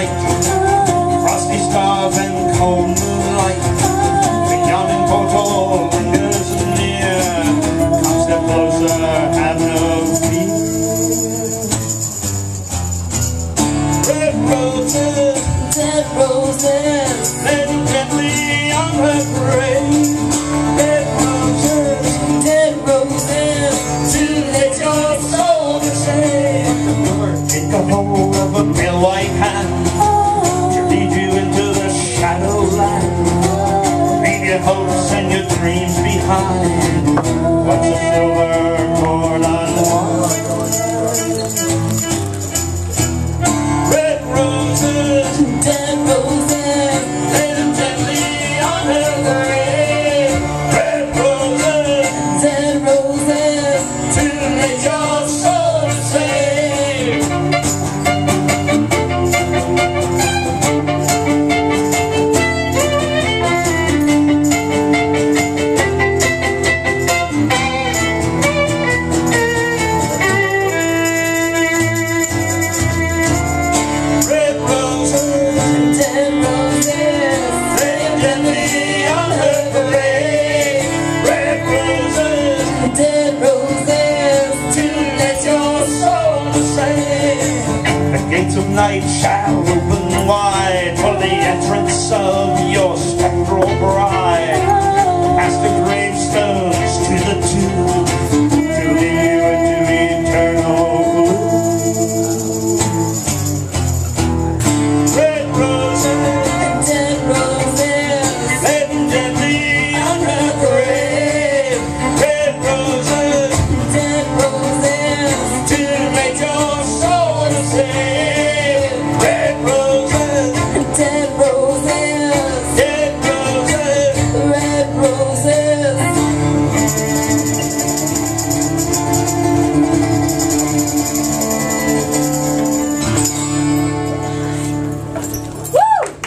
light. Frosty stars and cold moonlight. The yawning portal lingers near Come step closer, have no fear. Red roses, dead roses. To they go. night shall open wide for the entrance of